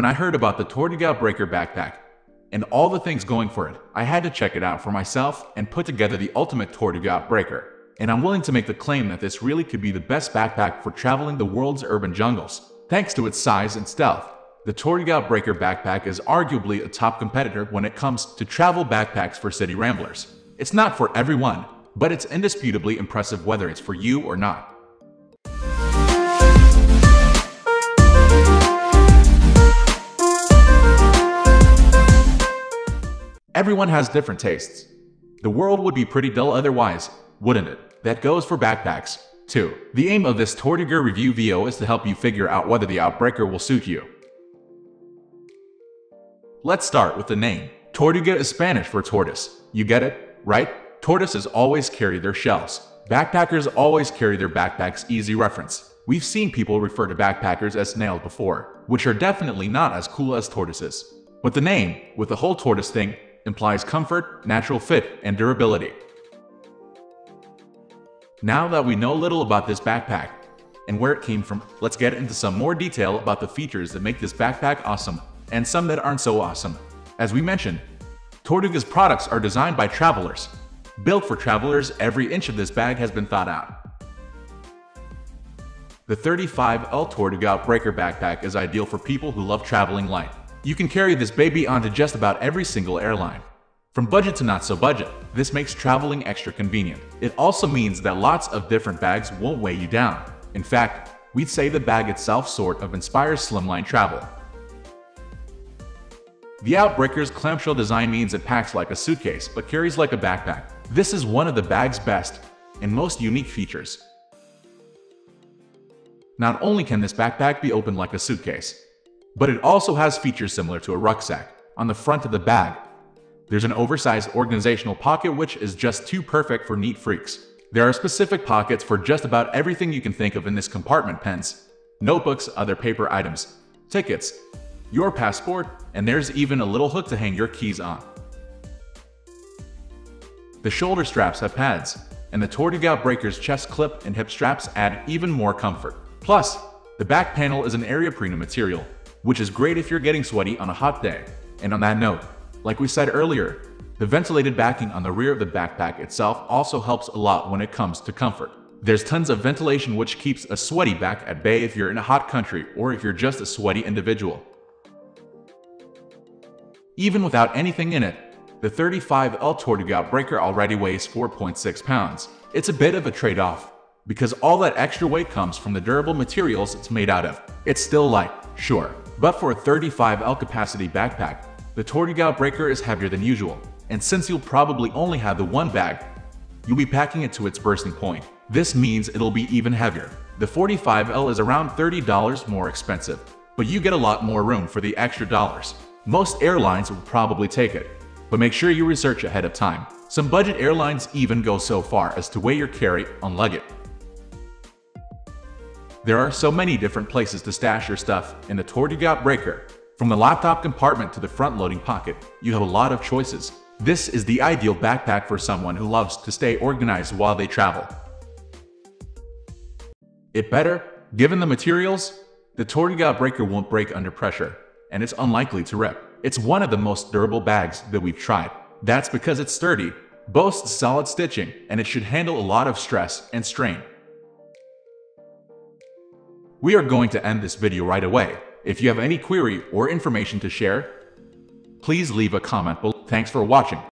When I heard about the Tortuga Outbreaker backpack and all the things going for it, I had to check it out for myself and put together the ultimate Tortuga Outbreaker. And I'm willing to make the claim that this really could be the best backpack for traveling the world's urban jungles. Thanks to its size and stealth, the Tortuga Outbreaker backpack is arguably a top competitor when it comes to travel backpacks for city ramblers. It's not for everyone, but it's indisputably impressive whether it's for you or not. Everyone has different tastes. The world would be pretty dull otherwise, wouldn't it? That goes for backpacks, too. The aim of this Tortuga review video is to help you figure out whether the Outbreaker will suit you. Let's start with the name. Tortuga is Spanish for tortoise. You get it, right? Tortoises always carry their shells. Backpackers always carry their backpacks easy reference. We've seen people refer to backpackers as snails before, which are definitely not as cool as tortoises. But the name, with the whole tortoise thing, implies comfort, natural fit, and durability. Now that we know little about this backpack and where it came from, let's get into some more detail about the features that make this backpack awesome and some that aren't so awesome. As we mentioned, Tortuga's products are designed by travelers. Built for travelers, every inch of this bag has been thought out. The 35L Tortuga Outbreaker Backpack is ideal for people who love traveling light. You can carry this baby onto just about every single airline. From budget to not so budget, this makes traveling extra convenient. It also means that lots of different bags won't weigh you down. In fact, we'd say the bag itself sort of inspires slimline travel. The Outbreaker's clamshell design means it packs like a suitcase but carries like a backpack. This is one of the bag's best and most unique features. Not only can this backpack be opened like a suitcase, but it also has features similar to a rucksack. On the front of the bag, there's an oversized organizational pocket which is just too perfect for neat freaks. There are specific pockets for just about everything you can think of in this compartment pens, notebooks, other paper items, tickets, your passport, and there's even a little hook to hang your keys on. The shoulder straps have pads, and the Tortuga Outbreaker's chest clip and hip straps add even more comfort. Plus, the back panel is an Aeropreno material, which is great if you're getting sweaty on a hot day. And on that note, like we said earlier, the ventilated backing on the rear of the backpack itself also helps a lot when it comes to comfort. There's tons of ventilation which keeps a sweaty back at bay if you're in a hot country or if you're just a sweaty individual. Even without anything in it, the 35L Tortuga Outbreaker already weighs 4.6 pounds. It's a bit of a trade-off, because all that extra weight comes from the durable materials it's made out of. It's still light, sure, but for a 35L capacity backpack, the Tortuga Outbreaker is heavier than usual, and since you'll probably only have the one bag, you'll be packing it to its bursting point. This means it'll be even heavier. The 45L is around $30 more expensive, but you get a lot more room for the extra dollars. Most airlines will probably take it, but make sure you research ahead of time. Some budget airlines even go so far as to weigh your carry on luggage. There are so many different places to stash your stuff in the Tortuga Outbreaker. From the laptop compartment to the front-loading pocket, you have a lot of choices. This is the ideal backpack for someone who loves to stay organized while they travel. It better, given the materials, the Tortuga Outbreaker won't break under pressure, and it's unlikely to rip. It's one of the most durable bags that we've tried. That's because it's sturdy, boasts solid stitching, and it should handle a lot of stress and strain. We are going to end this video right away. If you have any query or information to share, please leave a comment below. Thanks for watching.